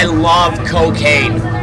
I love cocaine.